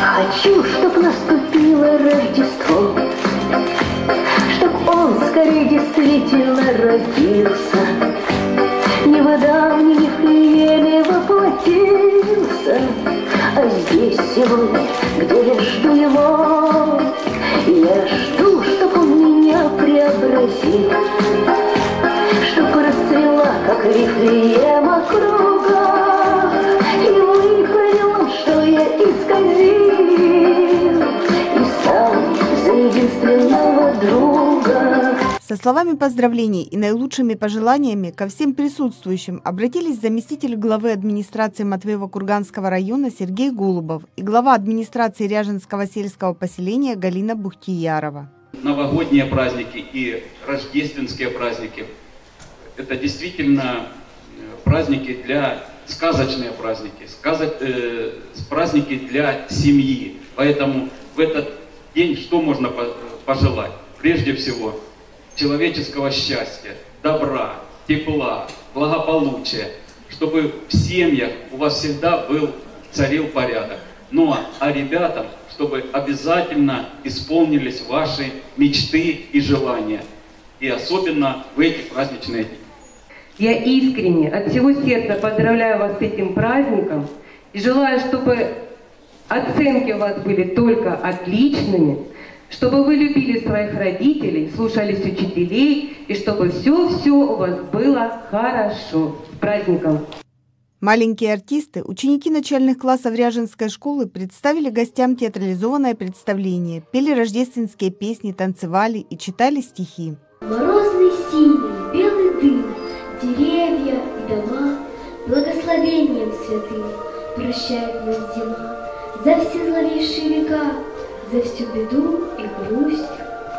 Хочу, чтоб наступило Рождество, Чтоб он скорее действительно родился, Не в Адаме, не в Хриеме воплотился, А здесь сегодня, где я жду его, Я жду, чтоб он меня преобразил, Чтоб расцвела, как Вифлеема круга, И выхвалил он, что я исказил, Со словами поздравлений и наилучшими пожеланиями ко всем присутствующим обратились заместитель главы администрации Матвеево-Курганского района Сергей Голубов и глава администрации Ряженского сельского поселения Галина Бухтиярова. новогодние праздники и рождественские праздники. Это действительно э, праздники для сказочные праздники, сказа- э, праздники для семьи. Поэтому в этот день что можно по- пожелать? Прежде всего человеческого счастья, добра, тепла, благополучия, чтобы в семьях у вас всегда был царил порядок. Ну а, а ребятам, чтобы обязательно исполнились ваши мечты и желания. И особенно в эти праздничные дни. Я искренне от всего сердца поздравляю вас с этим праздником и желаю, чтобы оценки у вас были только отличными, чтобы вы любили своих родителей, слушались учителей и чтобы все-все у вас было хорошо. С праздником! Маленькие артисты, ученики начальных классов Ряженской школы представили гостям театрализованное представление, пели рождественские песни, танцевали и читали стихи. Морозный синий, белый дым, деревья и дома Благословением святым прощает нас зима. За все зловейшие века, за всю беду и грусть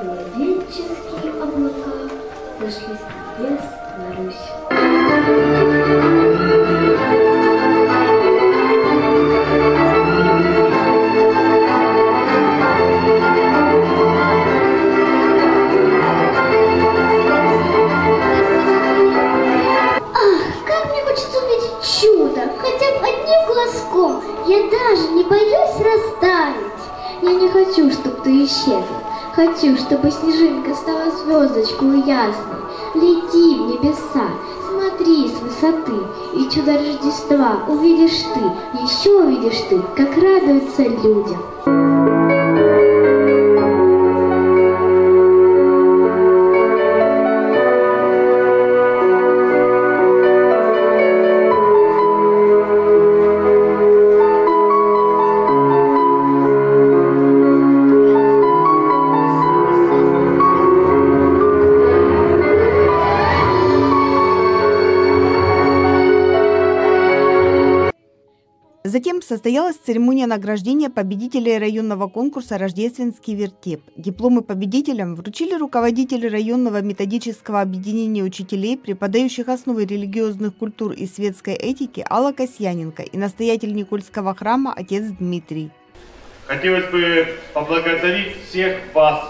Младенческие облака сошлись небес на Русь. Ты исчезла. Хочу, чтобы снежинка стала звездочкой ясной. Лети в небеса, смотри с высоты, и чудо Рождества увидишь ты, еще увидишь ты, как радуются людям. Затем состоялась церемония награждения победителей районного конкурса «Рождественский вертеп». Дипломы победителям вручили руководители районного методического объединения учителей, преподающих основы религиозных культур и светской этики Алла Касьяненко и настоятель Никольского храма отец Дмитрий. Хотелось бы поблагодарить всех вас,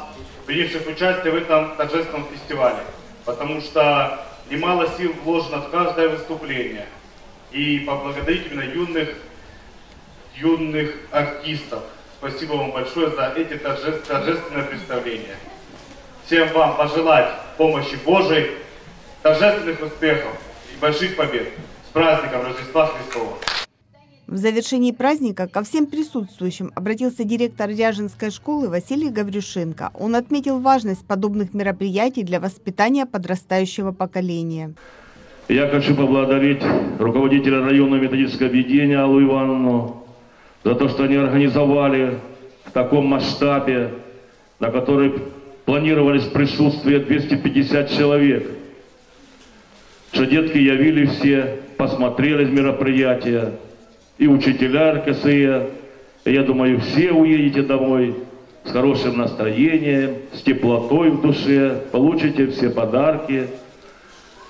принявших участие в этом торжественном фестивале, потому что немало сил вложено в каждое выступление. И поблагодарить именно юных, юных артистов. Спасибо вам большое за эти торжеств- торжественные представления. Всем вам пожелать помощи Божией, торжественных успехов и больших побед. С праздником Рождества Христова! В завершении праздника ко всем присутствующим обратился директор Ряженской школы Василий Гаврюшенко. Он отметил важность подобных мероприятий для воспитания подрастающего поколения. Я хочу поблагодарить руководителя районного методического объединения Аллу Ивановну за то, что они организовали в таком масштабе, на который планировались присутствие 250 человек. Что детки явили все, посмотрели мероприятия, и учителя РКСЕ. Я думаю, все уедете домой с хорошим настроением, с теплотой в душе, получите все подарки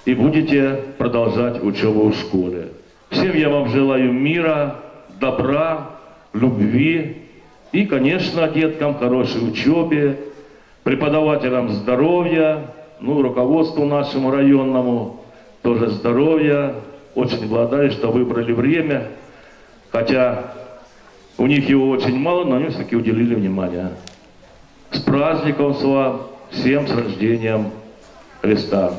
и будете продолжать учебу в школе. Всем я вам желаю мира, добра, любви и, конечно, деткам хорошей учебе, преподавателям здоровья, ну, руководству нашему районному тоже здоровья. Очень благодарен, что выбрали время, хотя У них его очень мало, но они все-таки уделили внимание. С праздником с вас, всем с рождением Христа.